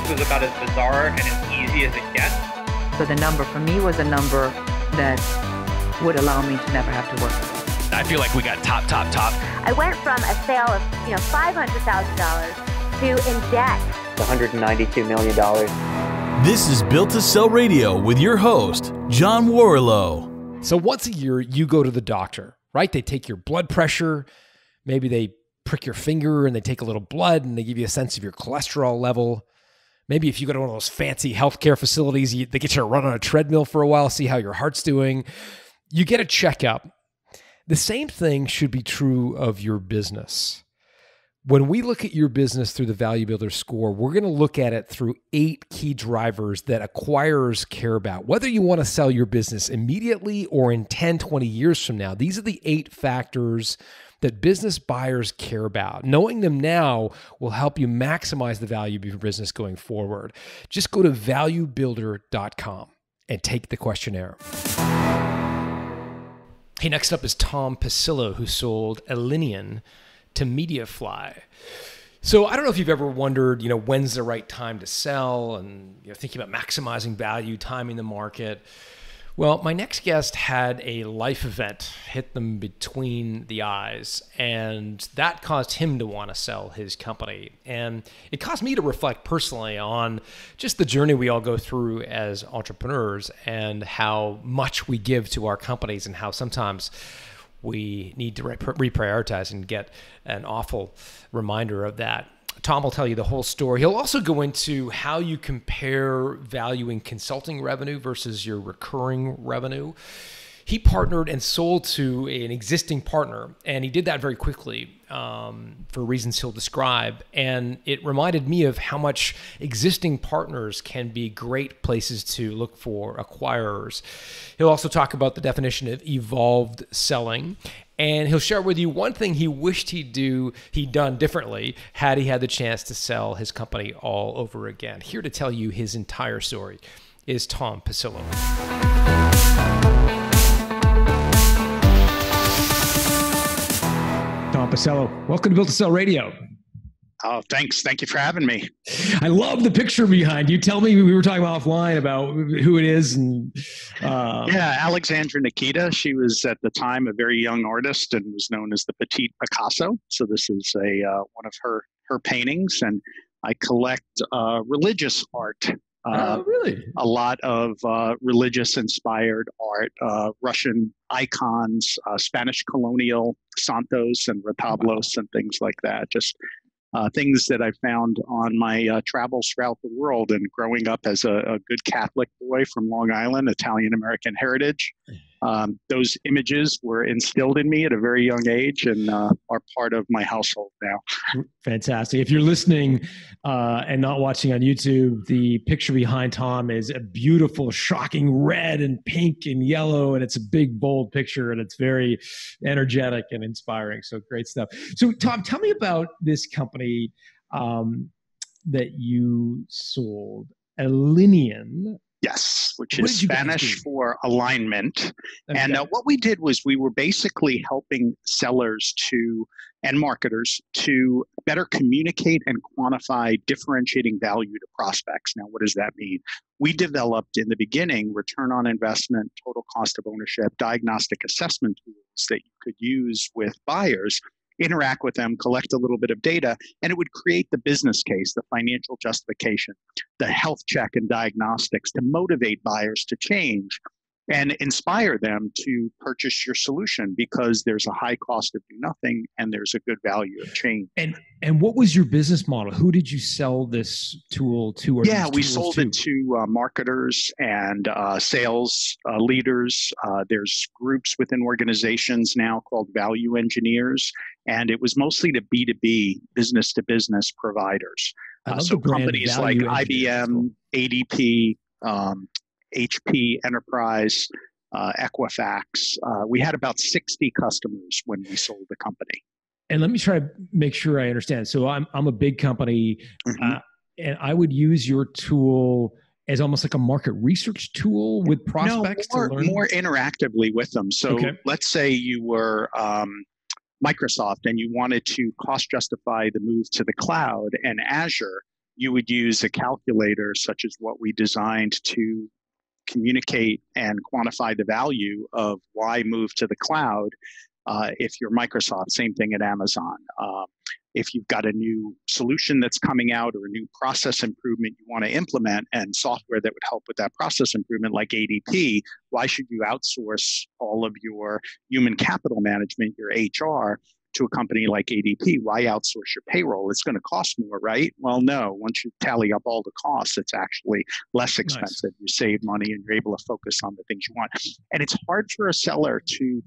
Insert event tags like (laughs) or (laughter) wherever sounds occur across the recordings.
this was about as bizarre and as easy as it gets. So the number for me was a number that would allow me to never have to work. I feel like we got top, top, top. I went from a sale of you know five hundred thousand dollars to in debt. $192 million. This is Built to Sell Radio with your host, John Warrillow. So once a year, you go to the doctor, right? They take your blood pressure, maybe they prick your finger and they take a little blood and they give you a sense of your cholesterol level. Maybe if you go to one of those fancy healthcare facilities, you, they get you to run on a treadmill for a while, see how your heart's doing. You get a checkup. The same thing should be true of your business. When we look at your business through the Value Builder score, we're going to look at it through eight key drivers that acquirers care about. Whether you want to sell your business immediately or in 10, 20 years from now, these are the eight factors that business buyers care about. Knowing them now will help you maximize the value of your business going forward. Just go to valuebuilder.com and take the questionnaire. Hey, next up is Tom Pisello, who sold Alinean to MediaFly. So I don't know if you've ever wondered, you know, when's the right time to sell and you know, thinking about maximizing value, timing the market. Well, my next guest had a life event hit them between the eyes, and that caused him to want to sell his company. And it caused me to reflect personally on just the journey we all go through as entrepreneurs and how much we give to our companies and how sometimes we need to reprioritize and get an awful reminder of that. Tom will tell you the whole story. He'll also go into how you compare valuing consulting revenue versus your recurring revenue he partnered and sold to an existing partner, and he did that very quickly um, for reasons he'll describe. And it reminded me of how much existing partners can be great places to look for acquirers. He'll also talk about the definition of evolved selling. And he'll share with you one thing he wished he'd do he'd done differently had he had the chance to sell his company all over again. Here to tell you his entire story is Tom Pisello. Tom Pisello. Welcome to Built to Sell Radio. Oh, thanks. Thank you for having me. I love the picture behind you. Tell me, we were talking offline about who it is. And uh, yeah, Alexandra Nechita. She was at the time a very young artist and was known as the Petite Picasso. So this is a uh, one of her her paintings, and I collect uh, religious art uh, oh, really? A lot of uh, religious inspired art, uh, Russian icons, uh, Spanish colonial santos and retablos and things like that. Just uh, things that I found on my uh, travels throughout the world and growing up as a, a good Catholic boy from Long Island, Italian American heritage. Um, those images were instilled in me at a very young age and uh, are part of my household now. Fantastic. If you're listening uh, and not watching on YouTube, the picture behind Tom is a beautiful, shocking red and pink and yellow, and it's a big, bold picture, and it's very energetic and inspiring. So great stuff. So, Tom, tell me about this company um, that you sold, Alinean Yes, which is Spanish for alignment. Okay. And uh, what we did was we were basically helping sellers to and marketers to better communicate and quantify differentiating value to prospects. Now, what does that mean? We developed in the beginning return on investment, total cost of ownership, diagnostic assessment tools that you could use with buyers interact with them, collect a little bit of data, and it would create the business case, the financial justification, the health check and diagnostics to motivate buyers to change and inspire them to purchase your solution because there's a high cost of do nothing and there's a good value of change. And and what was your business model? Who did you sell this tool to? yeah, we sold to? it to uh, marketers and uh, sales uh, leaders. Uh, there's groups within organizations now called value engineers, and it was mostly to B two B, business to business providers. Uh, so companies like IBM, ADP, um, HP Enterprise, uh, Equifax. Uh, we had about 60 customers when we sold the company. And let me try to make sure I understand. So I'm, I'm a big company, mm-hmm. uh, and I would use your tool as almost like a market research tool with prospects no, more, more interactively with them. So okay. let's say you were um, Microsoft and you wanted to cost justify the move to the cloud and Azure you would use a calculator such as what we designed to communicate and quantify the value of why move to the cloud. Uh, if you're Microsoft, same thing at Amazon. Uh, if you've got a new solution that's coming out or a new process improvement you want to implement and software that would help with that process improvement, like ADP, why should you outsource all of your human capital management, your HR, to a company like ADP, why outsource your payroll? It's going to cost more, right? Well, no. Once you tally up all the costs, it's actually less expensive. Nice. You save money and you're able to focus on the things you want. And it's hard for a seller to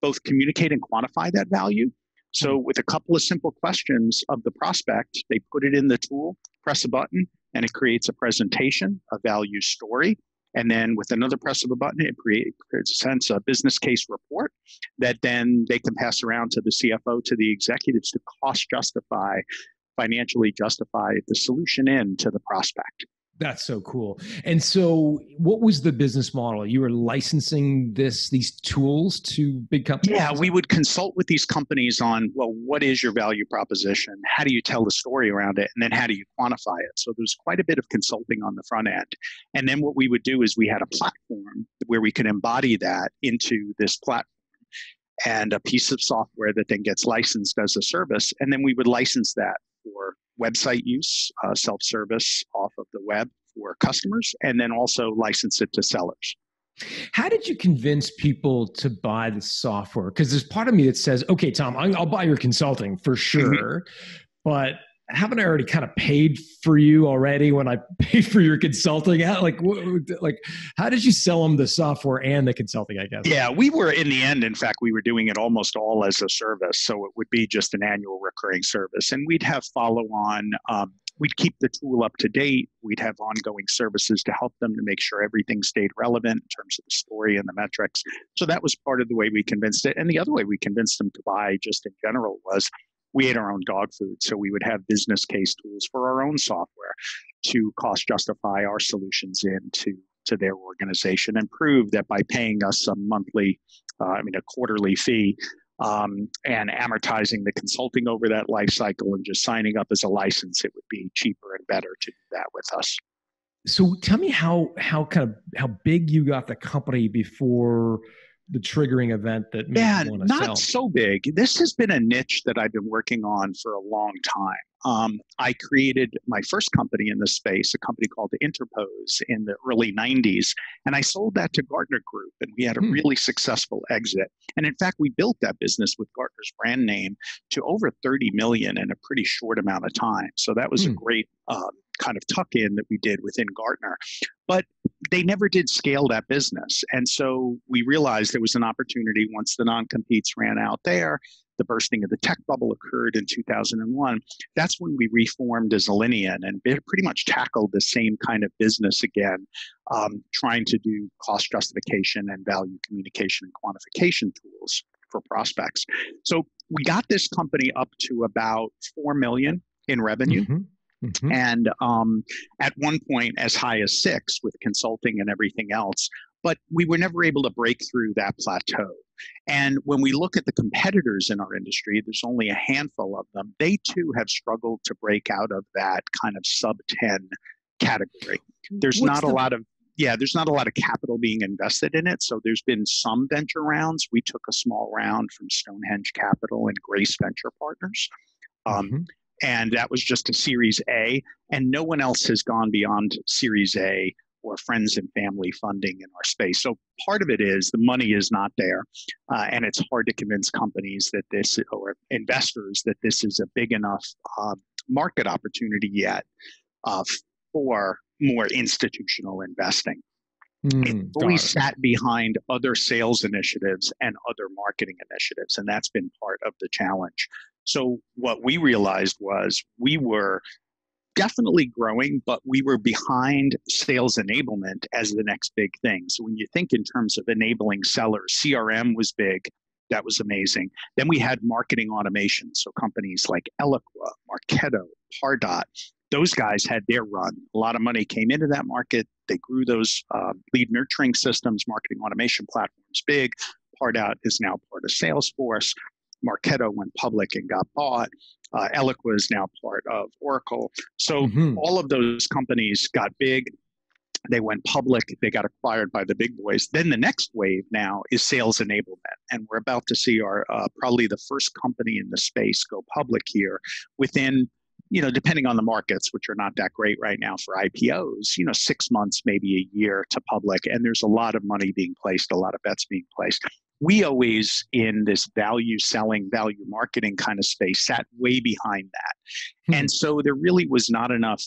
both communicate and quantify that value. So, hmm. with a couple of simple questions of the prospect, they put it in the tool, press a button, and it creates a presentation, a value story, and then with another press of a button, it creates, a sense a business case report that then they can pass around to the CFO, to the executives to cost justify, financially justify the solution in to the prospect. That's so cool. And so, what was the business model? You were licensing this these tools to big companies. Yeah, we would consult with these companies on well, what is your value proposition? How do you tell the story around it, and then how do you quantify it? So there's quite a bit of consulting on the front end. And then what we would do is we had a platform where we could embody that into this platform and a piece of software that then gets licensed as a service, and then we would license that for website use, uh, self service off of the web for customers, and then also license it to sellers. How did you convince people to buy the software? Because there's part of me that says, okay, Tom, I'll buy your consulting for mm-hmm. sure. but haven't I already kind of paid for you already when I (laughs) paid for your consulting? Like, like, how did you sell them the software and the consulting? I guess. Yeah, we were in the end. In fact, we were doing it almost all as a service, so it would be just an annual recurring service, and we'd have follow-on. Um, we'd keep the tool up to date. We'd have ongoing services to help them to make sure everything stayed relevant in terms of the story and the metrics. So that was part of the way we convinced it. And the other way we convinced them to buy, just in general, was we ate our own dog food. So we would have business case tools for our own software to cost justify our solutions into to their organization and prove that by paying us a monthly, uh, I mean, a quarterly fee, um, and amortizing the consulting over that life cycle and just signing up as a license, it would be cheaper and better to do that with us. So tell me how how kind of how big you got the company before the triggering event that yeah not sell? so big this has been a niche that i've been working on for a long time um, i created my first company in this space a company called interpose in the early 90s and i sold that to gartner group and we had a hmm. really successful exit and in fact we built that business with gartner's brand name to over 30 million in a pretty short amount of time so that was hmm. a great um, kind of tuck in that we did within Gartner. But they never did scale that business. And so we realized there was an opportunity once the non competes ran out there. The bursting of the tech bubble occurred in 2001. That's when we reformed as Alinean and pretty much tackled the same kind of business again, um, trying to do cost justification and value communication and quantification tools for prospects. So we got this company up to about 4 million in revenue. Mm-hmm. Mm-hmm. And um, at one point, as high as six with consulting and everything else. But we were never able to break through that plateau. And when we look at the competitors in our industry, there's only a handful of them. They too have struggled to break out of that kind of sub 10 category. There's What's not the- a lot of yeah, there's not a lot of capital being invested in it. So there's been some venture rounds. We took a small round from Stonehenge Capital and Grace Venture Partners. Um, mm-hmm and that was just a Series A, and no one else has gone beyond Series A or friends and family funding in our space. So part of it is the money is not there, uh, and it's hard to convince companies that this or investors that this is a big enough uh, market opportunity yet uh, for more institutional investing. Mm, it always sat behind other sales initiatives and other marketing initiatives, and that's been part of the challenge. So what we realized was we were definitely growing, but we were behind sales enablement as the next big thing. So when you think in terms of enabling sellers, CRM was big. That was amazing. Then we had marketing automation. So companies like Eloqua, Marketo, Pardot, those guys had their run. A lot of money came into that market. They grew those uh, lead nurturing systems, marketing automation platforms big. Pardot is now part of Salesforce. Marketo went public and got bought. Uh, Eloqua is now part of Oracle. So mm-hmm. all of those companies got big. They went public. They got acquired by the big boys. Then the next wave now is sales enablement, and we're about to see our uh, probably the first company in the space go public here within you know, depending on the markets, which are not that great right now for IPOs, you know, six months, maybe a year to public. And there's a lot of money being placed, a lot of bets being placed. We always, in this value selling, value marketing kind of space, sat way behind that. Hmm. And so there really was not enough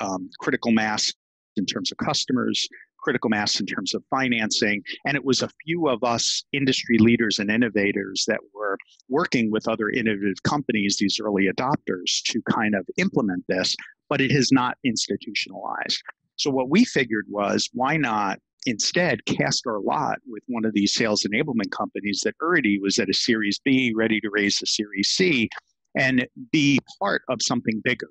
um, critical mass in terms of customers, critical mass in terms of financing. And it was a few of us industry leaders and innovators that were working with other innovative companies, these early adopters, to kind of implement this, but it has not institutionalized. So what we figured was why not instead cast our lot with one of these sales enablement companies that already was at a series B, ready to raise a series C, and be part of something bigger.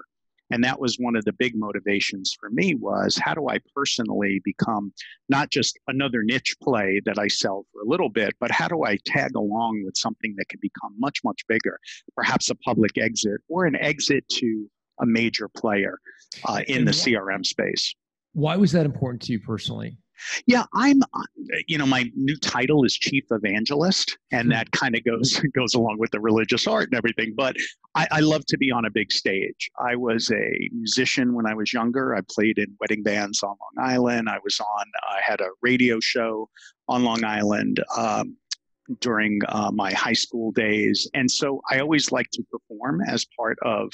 And that was one of the big motivations for me was how do i personally become not just another niche play that i sell for a little bit but how do i tag along with something that can become much much bigger perhaps a public exit or an exit to a major player uh, in the crm space. Why was that important to you personally yeah, I'm. Uh, you know, my new title is chief evangelist, and hmm. that kind of goes (laughs) goes along with the religious art and everything. But I, I, love to be on a big stage. I was a musician when I was younger. I played in wedding bands on Long Island. I was on. I had a radio show on Long Island. Um, during uh, my high school days. And so I always like to perform as part of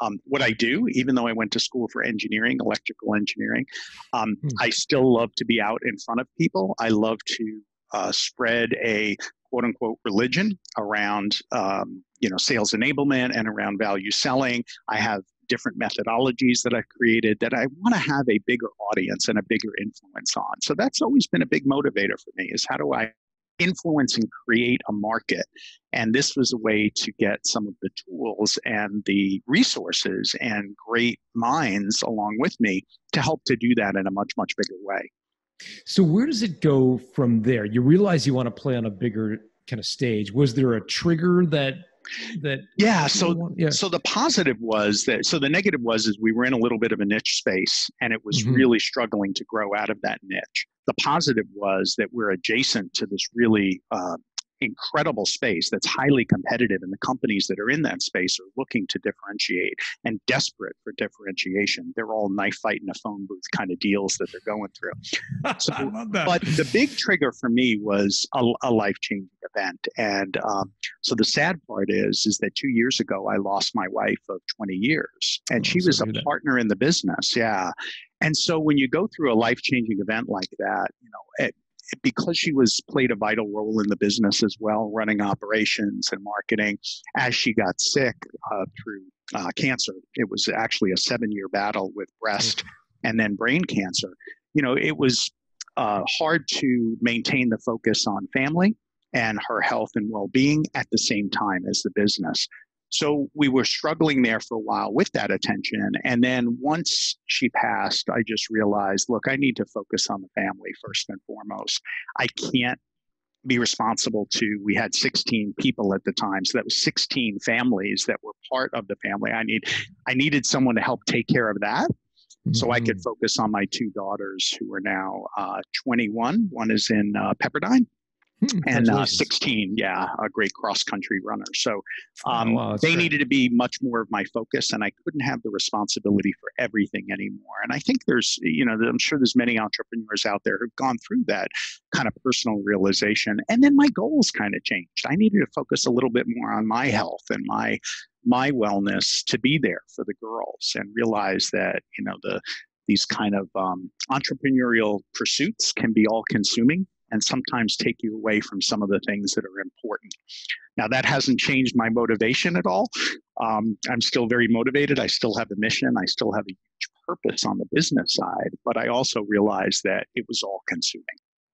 um, what I do, even though I went to school for engineering, electrical engineering, um, hmm. I still love to be out in front of people. I love to uh, spread a quote unquote religion around um, you know sales enablement and around value selling. I have different methodologies that I've created that I want to have a bigger audience and a bigger influence on. So that's always been a big motivator for me is how do I influence and create a market. And this was a way to get some of the tools and the resources and great minds along with me to help to do that in a much, much bigger way. So, where does it go from there? You realize you want to play on a bigger kind of stage. Was there a trigger that that yeah so yeah. so the positive was that so the negative was is we were in a little bit of a niche space and it was mm-hmm. really struggling to grow out of that niche the positive was that we're adjacent to this really uh, incredible space that's highly competitive and the companies that are in that space are looking to differentiate and desperate for differentiation. They're all knife fight in a phone booth kind of deals that they're going through. (laughs) So, but the big trigger for me was a, a life-changing event and um, so the sad part is is that two years ago i lost my wife of 20 years and oh, she was a partner in the business yeah and so when you go through a life-changing event like that you know it, because she was played a vital role in the business as well, running operations and marketing, as she got sick uh, through uh, cancer. It was actually a seven-year battle with breast and then brain cancer. You know, it was uh, hard to maintain the focus on family and her health and well-being at the same time as the business. So we were struggling there for a while with that attention. And then once she passed, I just realized look, I need to focus on the family first and foremost. I can't be responsible to we had 16 people at the time so that was 16 families that were part of the family i need i needed someone to help take care of that so i could mm-hmm. focus on my two daughters who are now uh, 21 one is in uh, pepperdine and uh, 16, yeah, a great cross country runner. So oh, um, oh, wow, they great. needed to be much more of my focus, and I couldn't have the responsibility for everything anymore. And I think there's, you know, I'm sure there's many entrepreneurs out there who've gone through that kind of personal realization. And then my goals kind of changed. I needed to focus a little bit more on my health and my my wellness to be there for the girls and realize that you know the these kind of um, entrepreneurial pursuits can be all consuming and sometimes take you away from some of the things that are important. Now, that hasn't changed my motivation at all. Um, I'm still very motivated. I still have a mission. I still have a huge purpose on the business side, but I also realized that it was all consuming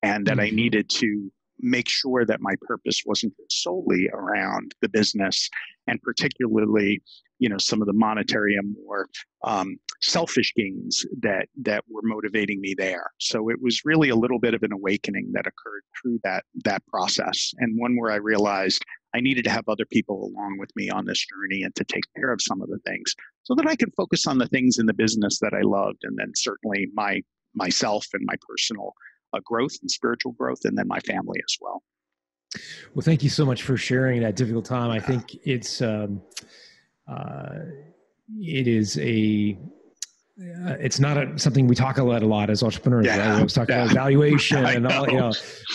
and that mm-hmm. I needed to make sure that my purpose wasn't solely around the business and particularly you know some of the monetary and more um, selfish gains that that were motivating me there so it was really a little bit of an awakening that occurred through that that process and one where i realized I needed to have other people along with me on this journey and to take care of some of the things so that I could focus on the things in the business that I loved, and then certainly my myself and my personal uh, growth and spiritual growth, and then my family as well. Well, thank you so much for sharing that difficult time. I think it's um, uh, it is a uh, it's not a, something we talk about a lot as entrepreneurs. Yeah, right? We always talk yeah. about (laughs) valuation and all, you know.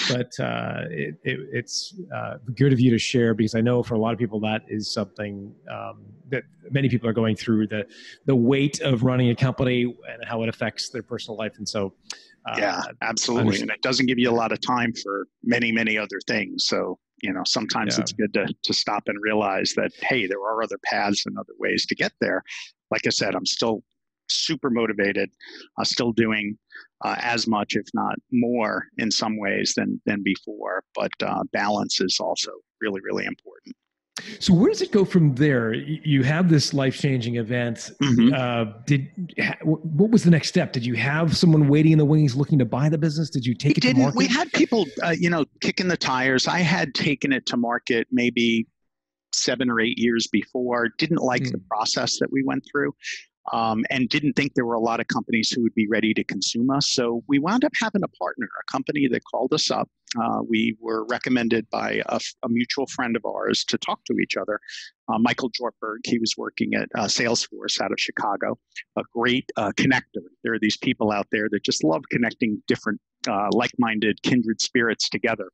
But uh, it, it, it's uh, good of you to share because I know for a lot of people that is something um, that many people are going through the the weight of running a company and how it affects their personal life. And so, uh, yeah, absolutely. And it doesn't give you a lot of time for many many other things. So you know sometimes yeah. it's good to to stop and realize that hey, there are other paths and other ways to get there. Like I said, I'm still super motivated, uh, still doing uh, as much, if not more, in some ways than than before. But uh, balance is also really, really important. So where does it go from there? You have this life-changing event. Mm-hmm. Uh, did what was the next step? Did you have someone waiting in the wings looking to buy the business? Did you take we it didn't. to market? We had people, uh, you know, kicking the tires. I had taken it to market maybe seven or eight years before. Didn't like mm. the process that we went through um, and didn't think there were a lot of companies who would be ready to consume us. So we wound up having a partner, a company that called us up. Uh, we were recommended by a, a, mutual friend of ours to talk to each other. Uh, Michael Jortberg, he was working at uh, Salesforce out of Chicago, a great uh, connector. There are these people out there that just love connecting different uh, like-minded kindred spirits together.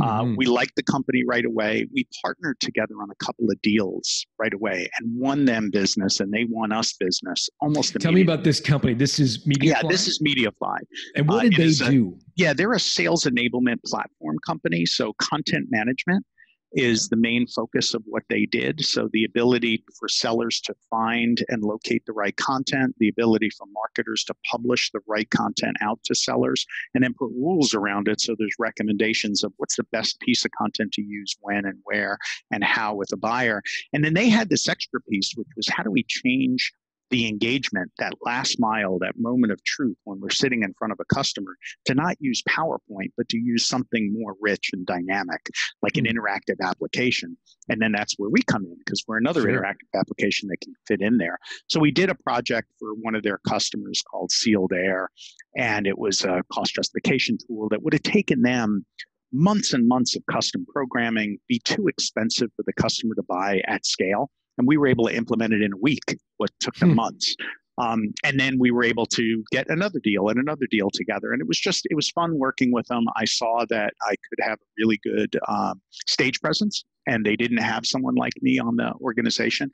Uh, mm-hmm. We liked the company right away. We partnered together on a couple of deals right away and won them business, and they won us business almost. Tell me about this company. This is MediaFly. Yeah, this is MediaFly. And what did they do? A, yeah, they're a sales enablement platform company, so content management is the main focus of what they did. So, the ability for sellers to find and locate the right content, the ability for marketers to publish the right content out to sellers, and then put rules around it. So, there's recommendations of what's the best piece of content to use when and where and how with a buyer. And then they had this extra piece, which was how do we change the engagement, that last mile, that moment of truth when we're sitting in front of a customer, to not use PowerPoint, but to use something more rich and dynamic, like an hmm. interactive application. And then that's where we come in because we're another sure. interactive application that can fit in there. So we did a project for one of their customers called Sealed Air, and it was a cost justification tool that would have taken them months and months of custom programming, be too expensive for the customer to buy at scale and we were able to implement it in a week what took them hmm. months. Um, and then we were able to get another deal and another deal together. And it was just it was fun working with them. I saw that i could have a really good um, stage presence and they didn't have someone like me on the organization.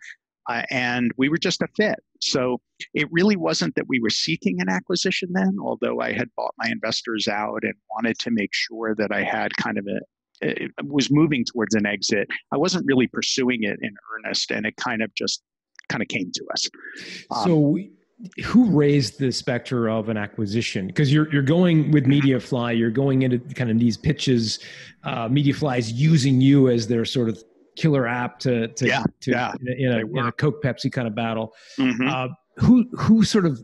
Uh, and we were just a fit. So it really wasn't that we were seeking an acquisition then although i had bought my investors out and wanted to make sure that i had kind of a, was moving towards an exit. I wasn't really pursuing it in earnest, and it kind of just kind of came to us. Um, so, who raised the specter of an acquisition? Because you're you're going with MediaFly, you're going into kind of these pitches. Uh, MediaFly is using you as their sort of killer app to to, yeah, to yeah, in, a, in, a, Coke Pepsi kind of battle. Mm-hmm. Uh, who who sort of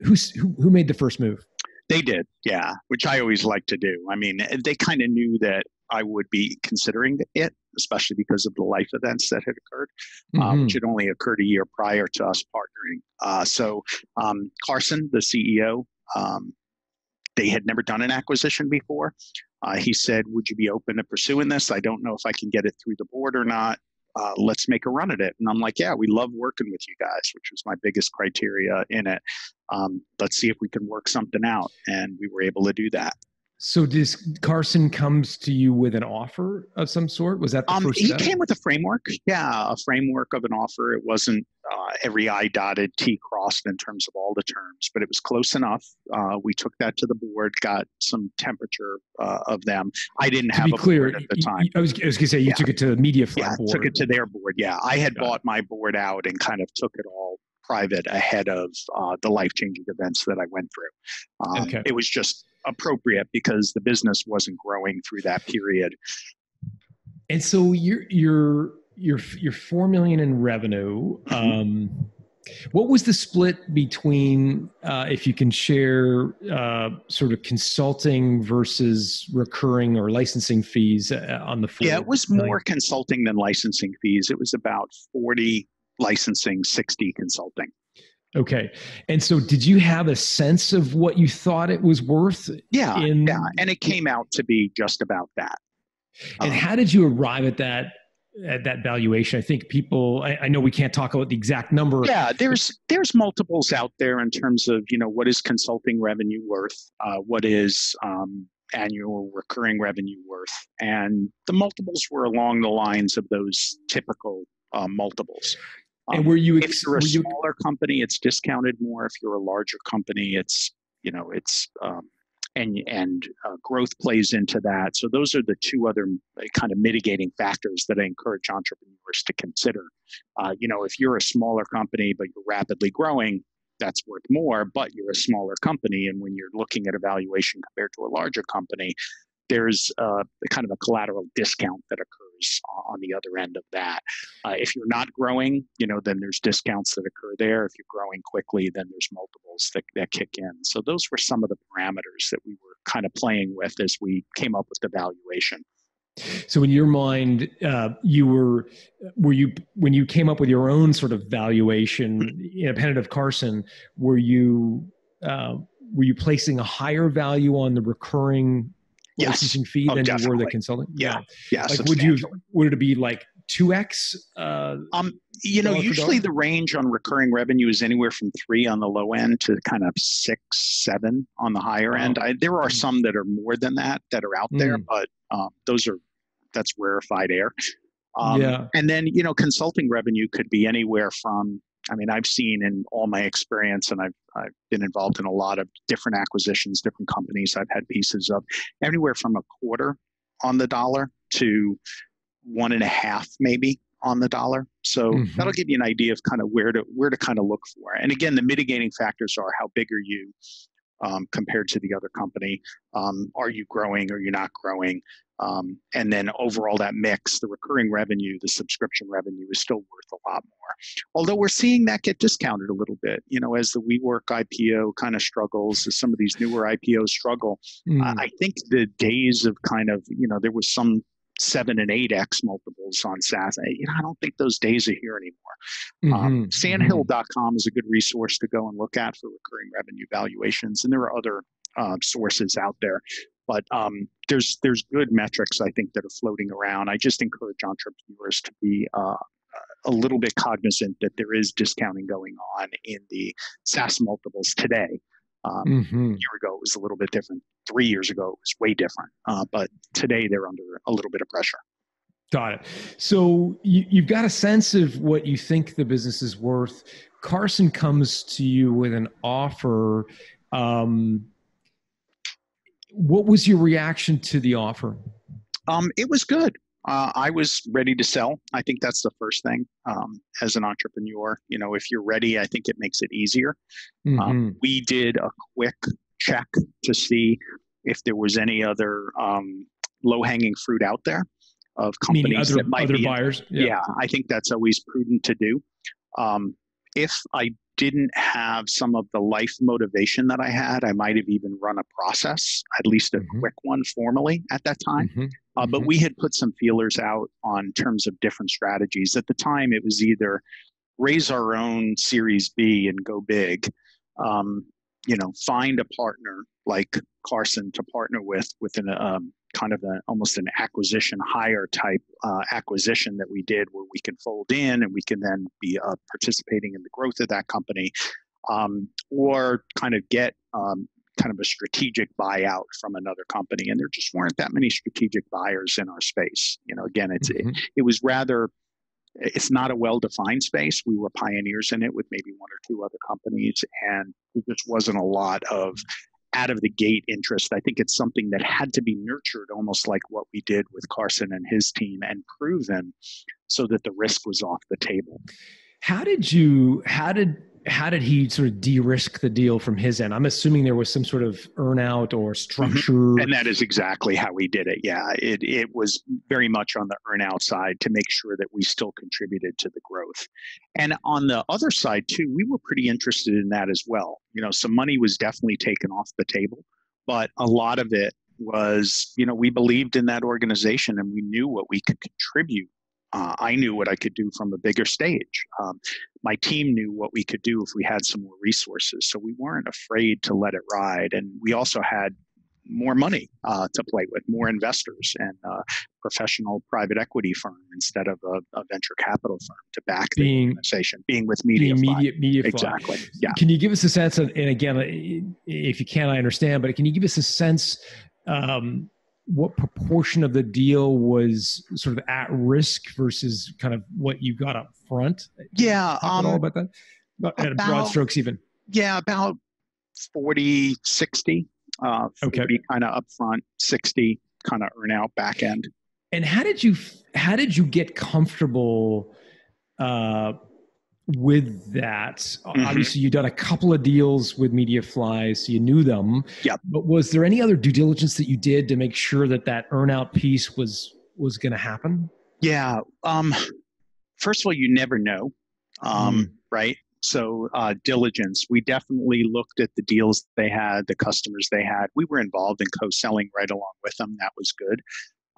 who who made the first move? They did, yeah, which I always like to do. I mean, they kind of knew that I would be considering it, especially because of the life events that had occurred, uh, mm-hmm. which had only occurred a year prior to us partnering. Uh, so um, Carson, the CEO, um, they had never done an acquisition before. Uh, he said, "Would you be open to pursuing this? I don't know if I can get it through the board or not. Uh, let's make a run at it." And I'm like, "Yeah, we love working with you guys, which was my biggest criteria in it. Um, let's see if we can work something out." And we were able to do that. So does Carson comes to you with an offer of some sort? Was that the um, first He step? came with a framework. Yeah, a framework of an offer. It wasn't uh, every I dotted, T crossed in terms of all the terms, but it was close enough. Uh, we took that to the board, got some temperature uh, of them. I didn't to have a clear, board at the time. I was, I was going to say you yeah. took it to the media yeah, board. took it to their board. Yeah, I had bought my board out and kind of took it all private ahead of uh, the life changing events that I went through. Um, okay. It was just appropriate because the business wasn't growing through that period. And so you're you're you're you're four million in revenue. Mm-hmm. Um, What was the split between, uh, if you can share, uh, sort of consulting versus recurring or licensing fees uh, on the floor? Yeah, it was more consulting than licensing fees. It was about 40 licensing, 60 consulting. Okay. And so did you have a sense of what you thought it was worth? Yeah. In, yeah. And it came out to be just about that. And um, how did you arrive at that at that valuation? I think people I, I, know we can't talk about the exact number. Yeah, there's there's multiples out there in terms of, you know, what is consulting revenue worth, uh, what is um, annual recurring revenue worth. And the multiples were along the lines of those typical uh, multiples. Um, and were you? Ex- if you're a smaller you... company, it's discounted more. If you're a larger company, it's you know it's um, and and uh, growth plays into that. So those are the two other kind of mitigating factors that I encourage entrepreneurs to consider. Uh, you know, if you're a smaller company but you're rapidly growing, that's worth more. But you're a smaller company, and when you're looking at a valuation compared to a larger company, there's uh, kind of a collateral discount that occurs on the other end of that. Uh, if you're not growing, you know, then there's discounts that occur there. If you're growing quickly, then there's multiples that, that kick in. So those were some of the parameters that we were kind of playing with as we came up with the valuation. So in your mind, uh, you were were you when you came up with your own sort of valuation mm-hmm. independent of Carson, were you uh, were you placing a higher value on the recurring yes. licensing fee oh, than definitely. you were the consulting? Yeah, yeah. Like, would you would it be like two x? Uh, um, you know, usually the range on recurring revenue is anywhere from three on the low end to kind of six, seven on the higher oh. end. I, there are mm. some that are more than that that are out there, mm. but um, those are that's rarefied air. Um, yeah. And then you know, consulting revenue could be anywhere from I mean, I've seen in all my experience, and I've, I've been involved in a lot of different acquisitions, different companies. I've had pieces of anywhere from a quarter on the dollar to one and a half, maybe on the dollar. So mm-hmm. that'll give you an idea of kind of where to where to kind of look for. And again, the mitigating factors are how big are you um, compared to the other company? Um, are you growing? Are you not growing? Um, and then overall, that mix, the recurring revenue, the subscription revenue is still worth a lot more. Although we're seeing that get discounted a little bit, you know, as the WeWork IPO kind of struggles, as some of these newer IPOs struggle. Mm. I think the days of kind of, you know, there was some seven and eight X multiples on SaaS. I, you know, I don't think those days are here anymore. Um, mm-hmm. Um, sandhill.com is a good resource to go and look at for recurring revenue valuations. And there are other uh, sources out there. But um, there's there's good metrics I think that are floating around. I just encourage entrepreneurs to be uh, a little bit cognizant that there is discounting going on in the SaaS multiples today. Um, mm-hmm. A year ago, it was a little bit different. Three years ago, it was way different. Uh, but today, they're under a little bit of pressure. Got it. So you, have got a sense of what you think the business is worth. Carson comes to you with an offer. Um, what was your reaction to the offer? Um, it was good. Uh, I was ready to sell. I think that's the first thing um, as an entrepreneur. You know, if you're ready, I think it makes it easier. Mm-hmm. Um, we did a quick check to see if there was any other um, low hanging fruit out there of companies other, that might other be buyers. Yeah. yeah. I think that's always prudent to do. Um, if I didn't have some of the life motivation that I had, I might have even run a process, at least a mm-hmm. quick one formally at that time. Mm-hmm. Uh, mm-hmm. But we had put some feelers out on terms of different strategies. At the time, it was either raise our own Series B and go big, um, you know, find a partner like Carson to partner with within a um, kind of a, almost an acquisition hire type uh, acquisition that we did where we can fold in and we can then be uh, participating in the growth of that company um, or kind of get um, kind of a strategic buyout from another company and there just weren't that many strategic buyers in our space you know again it's mm-hmm. it, it was rather it's not a well defined space. We were pioneers in it with maybe one or two other companies, and there just wasn't a lot of out of the gate interest. I think it's something that had to be nurtured almost like what we did with Carson and his team and proven so that the risk was off the table. How did you, how did, how did he sort of de-risk the deal from his end? I'm assuming there was some sort of earnout or mm-hmm. structure. Mm-hmm. And that is exactly how he did it. Yeah, it it was very much on the earnout side to make sure that we still contributed to the growth. And on the other side too, we were pretty interested in that as well. You know, some money was definitely taken off the table, but a lot of it was, you know, we believed in that organization and we knew what we could contribute uh, I knew what I could do from a bigger stage. Um, my team knew what we could do if we had some more resources. So we weren't afraid to let it ride. And we also had more money uh, to play with, more investors and uh, professional private equity firm instead of a, a, venture capital firm to back being, the organization, being with media. Being media, media exactly. Yeah. Can you give us a sense of, and again, if you can, I understand, but can you give us a sense um, what proportion of the deal was sort of at risk versus kind of what you got up front? Yeah. Um, all about that? At broad strokes, even. Yeah, about 40, 60. Uh, 40 okay. kind of upfront, 60 kind of earn out back end. And how did you, how did you get comfortable, uh, with that mm-hmm. obviously you've done a couple of deals with mediafly so you knew them. Yeah but was there any other due diligence that you did to make sure that that earnout piece was was going to happen? Yeah um first of all you never know um mm. right? So uh, diligence we definitely looked at the deals they had the customers they had. We were involved in co-selling right along with them. That was good.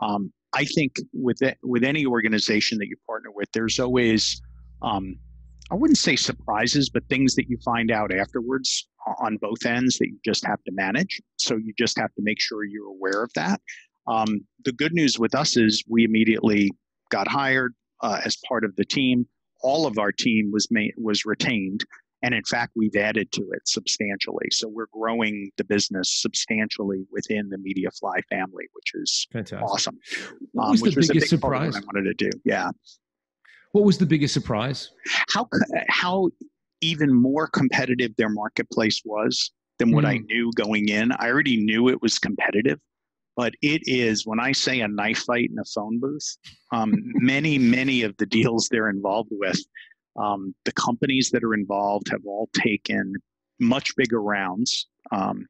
Um, i think with it, with any organization that you partner with there's always um, I wouldn't say surprises, but things that you find out afterwards on both ends that you just have to manage. So you just have to make sure you're aware of that. Um, the good news with us is we immediately got hired uh, as part of the team. All of our team was ma- was retained, and in fact, we've added to it substantially. So we're growing the business substantially within the MediaFly family, which is Fantastic. awesome. What was um, the biggest surprise I wanted to do? Yeah. What was the biggest surprise? How how even more competitive their marketplace was than what mm. I hmm. knew going in. I already knew it was competitive, but it is when I say a knife fight in a phone booth. Um, (laughs) many many of the deals they're involved with, um, the companies that are involved have all taken much bigger rounds. Um,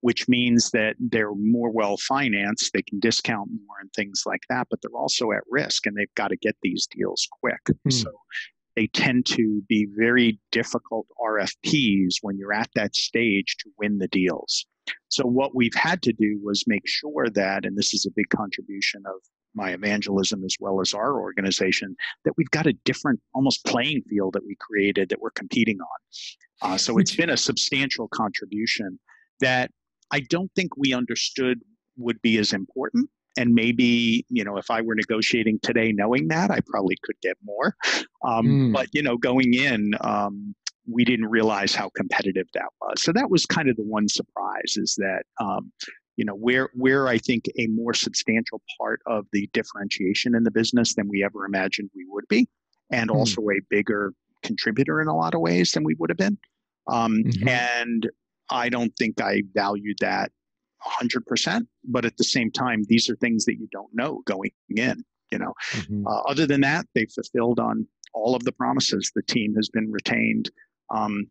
which means that they're more well financed, they can discount more and things like that, but they're also at risk and they've got to get these deals quick. Hmm. So they tend to be very difficult RFPs when you're at that stage to win the deals. So what we've had to do was make sure that, and this is a big contribution of my evangelism as well as our organization, that we've got a different almost playing field that we created that we're competing on. Uh, so it's been a substantial contribution that I don't think we understood would be as important. And maybe, you know, if I were negotiating today knowing that, I probably could get more. Um, mm. But, you know, going in, um, we didn't realize how competitive that was. So that was kind of the one surprise is that, um, you know, where, where I think a more substantial part of the differentiation in the business than we ever imagined we would be, and mm. also a bigger contributor in a lot of ways than we would have been. Um, mm-hmm. And I don't think I valued that 100%. But at the same time, these are things that you don't know going in. You know, mm-hmm. uh, other than that, they've fulfilled on all of the promises. The team has been retained. Um,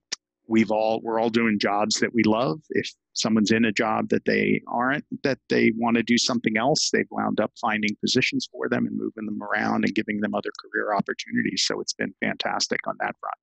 we've all we're all doing jobs that we love. If someone's in a job that they aren't, that they want to do something else, they've wound up finding positions for them and moving them around and giving them other career opportunities. So it's been fantastic on that front.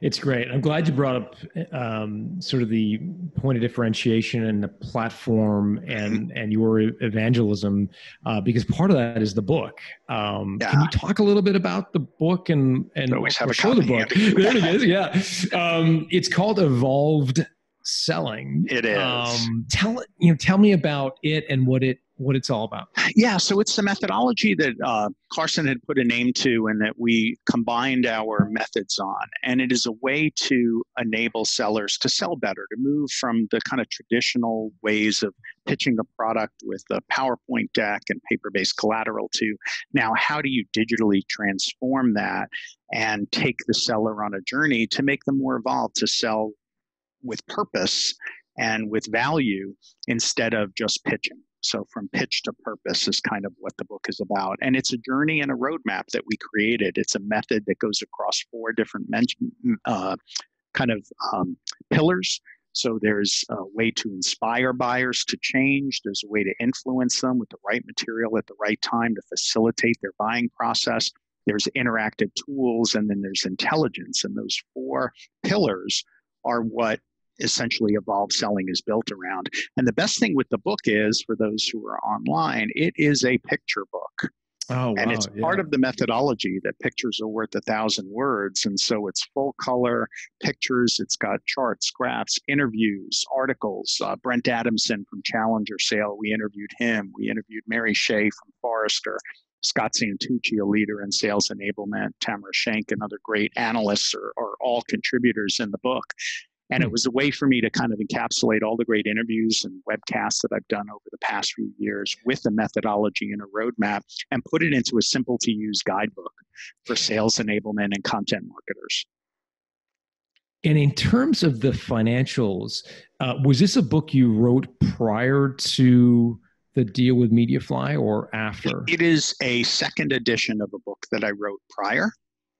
It's great. I'm glad you brought up um, sort of the point of differentiation and the platform and and your evangelism uh, because part of that is the book. Um, yeah. Can you talk a little bit about the book and and always have a show the book? (laughs) there it is. Yeah, um, it's called Evolved Selling. It is. Um, tell you know tell me about it and what it what it's all about. Yeah, so it's the methodology that uh, Carson had put a name to and that we combined our methods on. And it is a way to enable sellers to sell better, to move from the kind of traditional ways of pitching a product with a PowerPoint deck and paper based collateral to now, how do you digitally transform that and take the seller on a journey to make them more evolved to sell with purpose and with value instead of just pitching? So, from pitch to purpose is kind of what the book is about. And it's a journey and a roadmap that we created. It's a method that goes across four different men- uh, kind of um, pillars. So, there's a way to inspire buyers to change, there's a way to influence them with the right material at the right time to facilitate their buying process. There's interactive tools, and then there's intelligence. And those four pillars are what essentially evolved selling is built around. And the best thing with the book is for those who are online, it is a picture book. Oh, wow. And it's yeah. part of the methodology that pictures are worth a thousand words. And so it's full color pictures. It's got charts, graphs, interviews, articles. Uh, Brent Adamson from Challenger Sale, we interviewed him. We interviewed Mary Shea from Forrester. Scott Santucci, a leader in sales enablement, Tamara Schenk, and other great analysts are, are all contributors in the book. And it hmm. was a way for me to kind of encapsulate all the great interviews and webcasts that I've done over the past few years with a methodology and a roadmap and put it into a simple to use guidebook for sales enablement and content marketers. And in terms of the financials, uh, was this a book you wrote prior to the deal with Mediafly or after? It is a second edition of a book that I wrote prior,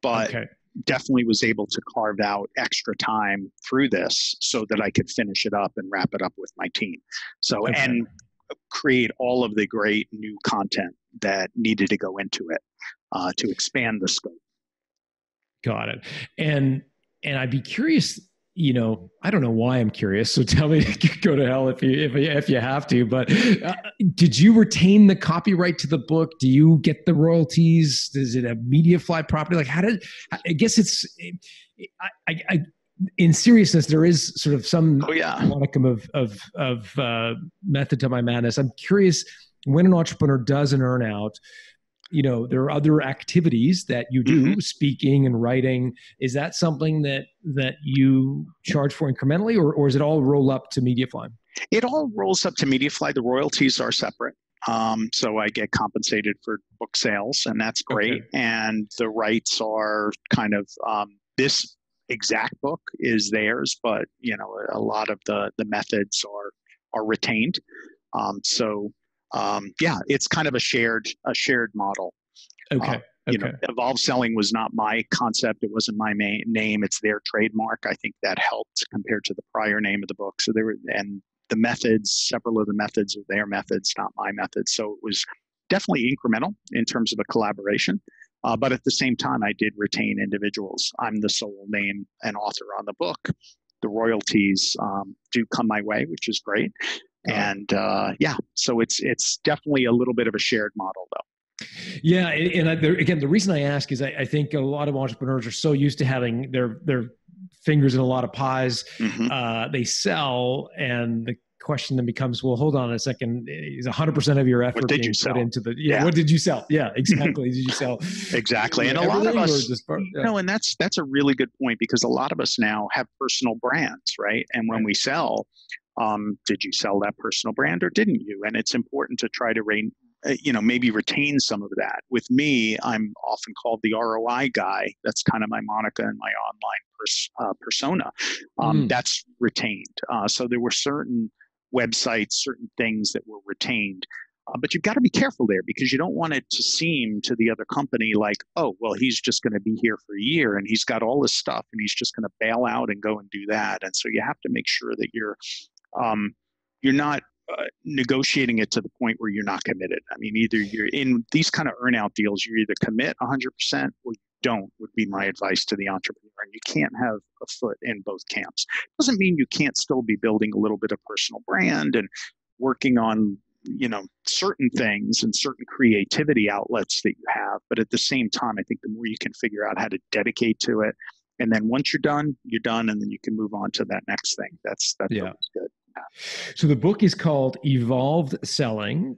but okay definitely was able to carve out extra time through this so that I could finish it up and wrap it up with my team. So, okay. and create all of the great new content that needed to go into it uh, to expand the scope. Got it. And and I'd be curious you know, I don't know why I'm curious. So (laughs) tell me, go to hell if you if if you have to. But uh, did you retain the copyright to the book? Do you get the royalties? Is it a MediaFly property? Like, how did? I guess it's. I, I, I in seriousness, there is sort of some oh, yeah. modicum of of of uh, method to my madness. I'm curious when an entrepreneur does an earn out you know there are other activities that you do mm-hmm. speaking and writing is that something that that you charge for incrementally or, or is it all roll up to mediafly it all rolls up to mediafly the royalties are separate um, so I get compensated for book sales, and that's great. Okay. And the rights are kind of um, this exact book is theirs, but you know a lot of the the methods are are retained. Um, so um, yeah, it's kind of a shared a shared model. Okay. Uh, you okay. know, evolve selling was not my concept. It wasn't my main name. It's their trademark. I think that helped compared to the prior name of the book. So there were, and the methods, several of the methods are their methods, not my methods. So it was definitely incremental in terms of a collaboration. Uh, but at the same time, I did retain individuals. I'm the sole name and author on the book. The royalties um, do come my way, which is great and uh, yeah, so it's it's definitely a little bit of a shared model though. Yeah, and I, there, again, the reason I ask is I, I, think a lot of entrepreneurs are so used to having their their fingers in a lot of pies. Mm-hmm. Uh, they sell, and the question then becomes, well, hold on a second. Is 100% of your effort did being put into the, yeah, yeah, what did you sell? Yeah, (laughs) exactly. did you sell? exactly. And a lot of us, just, yeah. you know, and that's, that's a really good point because a lot of us now have personal brands, right? And when we sell, um, did you sell that personal brand or didn't you? And it's important to try to rein, uh, you know, maybe retain some of that. With me, I'm often called the ROI guy. That's kind of my moniker and my online pers- uh, persona. Um, mm. That's retained. Uh, so there were certain websites, certain things that were retained. Uh, but you've got to be careful there because you don't want it to seem to the other company like, oh, well, he's just going to be here for a year and he's got all this stuff and he's just going to bail out and go and do that. And so you have to make sure that you're um, you're not uh, negotiating it to the point where you're not committed. I mean, either you're in these kind of earnout deals, you either commit 100% or you don't, would be my advice to the entrepreneur. And you can't have a foot in both camps. Doesn't mean you can't still be building a little bit of personal brand and working on you know certain things and certain creativity outlets that you have but at the same time i think the more you can figure out how to dedicate to it and then once you're done you're done and then you can move on to that next thing that's that's yeah. good so the book is called Evolved Selling.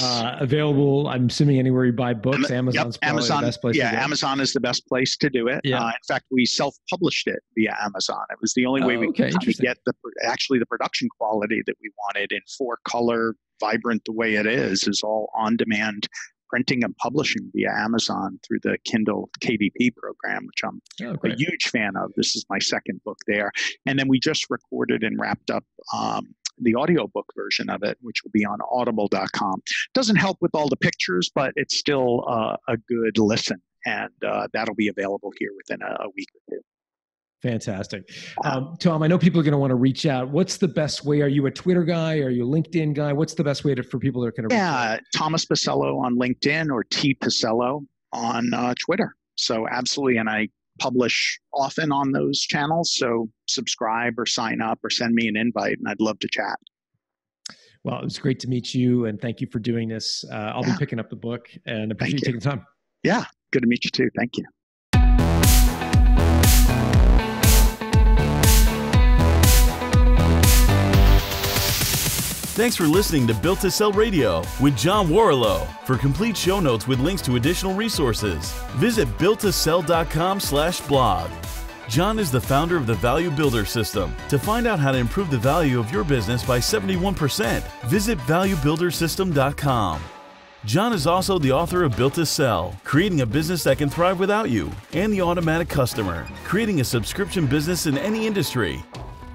Uh, available, I'm assuming anywhere you buy books. Amazon's yep. Amazon, the best place. Yeah, Amazon is the best place to do it. Yeah. Uh, in fact, we self-published it via Amazon. It was the only way oh, we okay, could get the actually the production quality that we wanted in four color, vibrant the way it is, is all on demand printing and publishing via Amazon through the Kindle KDP program, which I'm oh, a huge fan of. This is my second book there. And then we just recorded and wrapped up um, the audiobook version of it, which will be on audible.com. Doesn't help with all the pictures, but it's still uh, a good listen. And uh, that'll be available here within a, a week or two. Fantastic. Um, Tom, I know people are going to want to reach out. What's the best way? Are you a Twitter guy? Are you a LinkedIn guy? What's the best way to, for people that are going to Yeah, Thomas Pisello on LinkedIn or T Pisello on uh, Twitter. So absolutely. And I publish often on those channels. So subscribe or sign up or send me an invite, and I'd love to chat. Well, it was great to meet you, and thank you for doing this. Uh, I'll yeah. be picking up the book, and appreciate you taking the time. Yeah, good to meet you too. Thank you. Thanks for listening to Built to Sell Radio with John Warrillow. For complete show notes with links to additional resources, visit builttosell.com slash blog. John is the founder of the Value Builder System. To find out how to improve the value of your business by 71%, visit valuebuildersystem.com. John is also the author of Built to Sell, creating a business that can thrive without you, and The Automatic Customer, creating a subscription business in any industry.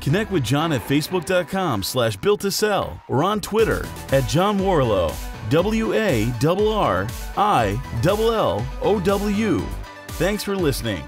Connect with John at facebook.com slash built to sell or on Twitter at John Warrillow, W A R R I L L O W. Thanks for listening.